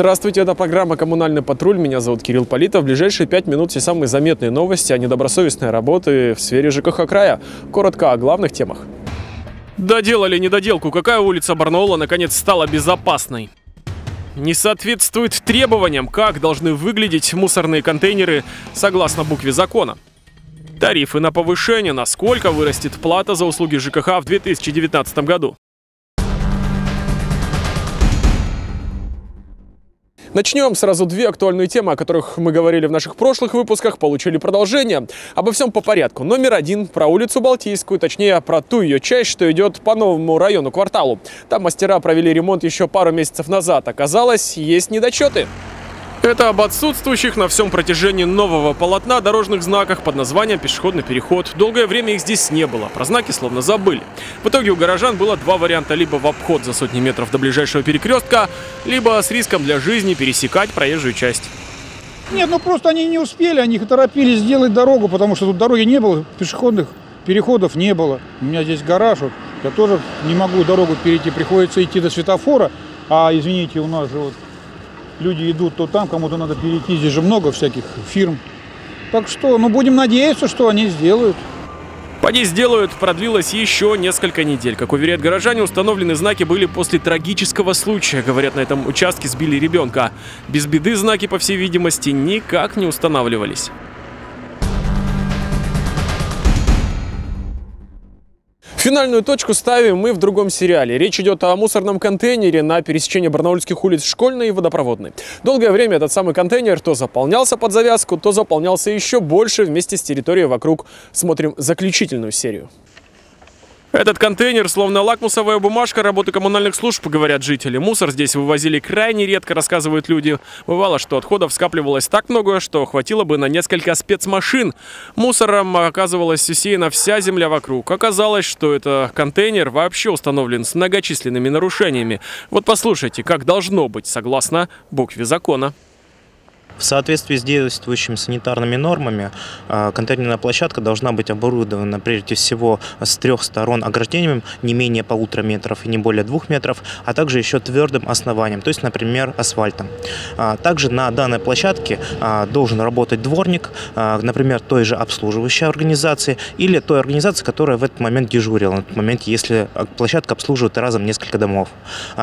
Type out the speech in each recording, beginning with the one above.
Здравствуйте, это программа «Коммунальный патруль». Меня зовут Кирилл Политов. В ближайшие пять минут все самые заметные новости о недобросовестной работе в сфере ЖКХ края. Коротко о главных темах. Доделали недоделку. Какая улица Барнаула наконец стала безопасной? Не соответствует требованиям, как должны выглядеть мусорные контейнеры согласно букве закона. Тарифы на повышение, насколько вырастет плата за услуги ЖКХ в 2019 году. Начнем сразу две актуальные темы, о которых мы говорили в наших прошлых выпусках, получили продолжение. Обо всем по порядку. Номер один про улицу Балтийскую, точнее про ту ее часть, что идет по новому району кварталу. Там мастера провели ремонт еще пару месяцев назад. Оказалось, есть недочеты. Это об отсутствующих на всем протяжении нового полотна дорожных знаках под названием «Пешеходный переход». Долгое время их здесь не было, про знаки словно забыли. В итоге у горожан было два варианта. Либо в обход за сотни метров до ближайшего перекрестка, либо с риском для жизни пересекать проезжую часть. Нет, ну просто они не успели, они торопились сделать дорогу, потому что тут дороги не было, пешеходных переходов не было. У меня здесь гараж, вот, я тоже не могу дорогу перейти, приходится идти до светофора, а извините, у нас же вот люди идут то там, кому-то надо перейти, здесь же много всяких фирм. Так что, ну будем надеяться, что они сделают. Поди сделают продлилось еще несколько недель. Как уверяют горожане, установленные знаки были после трагического случая. Говорят, на этом участке сбили ребенка. Без беды знаки, по всей видимости, никак не устанавливались. Финальную точку ставим мы в другом сериале. Речь идет о мусорном контейнере на пересечении барнаульских улиц Школьной и Водопроводной. Долгое время этот самый контейнер то заполнялся под завязку, то заполнялся еще больше вместе с территорией вокруг. Смотрим заключительную серию. Этот контейнер словно лакмусовая бумажка работы коммунальных служб, говорят жители. Мусор здесь вывозили крайне редко, рассказывают люди. Бывало, что отходов скапливалось так много, что хватило бы на несколько спецмашин. Мусором оказывалась усеяна вся земля вокруг. Оказалось, что это контейнер вообще установлен с многочисленными нарушениями. Вот послушайте, как должно быть, согласно букве закона. В соответствии с действующими санитарными нормами а, контейнерная площадка должна быть оборудована прежде всего с трех сторон ограждением не менее полутора метров и не более двух метров, а также еще твердым основанием, то есть, например, асфальтом. А, также на данной площадке а, должен работать дворник, например, той же обслуживающей организации или той организации, которая в этот момент дежурила, на тот момент, если площадка обслуживает разом несколько домов.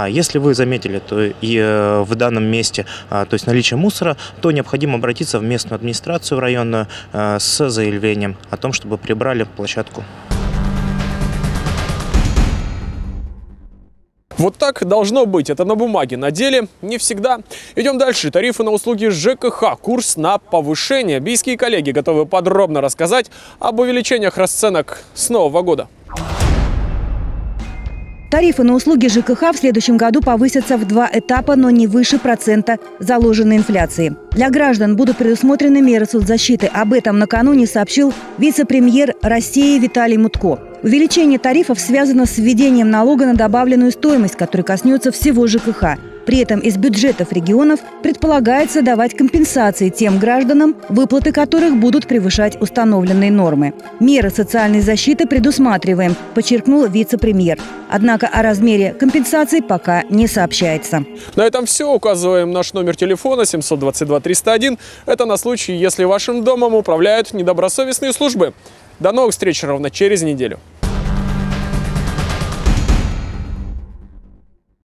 Если вы заметили, то и э, в данном месте, то есть наличие мусора, то то необходимо обратиться в местную администрацию в районную э, с заявлением о том, чтобы прибрали площадку. Вот так должно быть. Это на бумаге. На деле не всегда. Идем дальше. Тарифы на услуги ЖКХ. Курс на повышение. Бийские коллеги готовы подробно рассказать об увеличениях расценок с нового года. Тарифы на услуги ЖКХ в следующем году повысятся в два этапа, но не выше процента заложенной инфляции. Для граждан будут предусмотрены меры соцзащиты. Об этом накануне сообщил вице-премьер России Виталий Мутко. Увеличение тарифов связано с введением налога на добавленную стоимость, который коснется всего ЖКХ. При этом из бюджетов регионов предполагается давать компенсации тем гражданам, выплаты которых будут превышать установленные нормы. Меры социальной защиты предусматриваем, подчеркнул вице-премьер. Однако о размере компенсаций пока не сообщается. На этом все. Указываем наш номер телефона 722 301. Это на случай, если вашим домом управляют недобросовестные службы. До новых встреч ровно через неделю.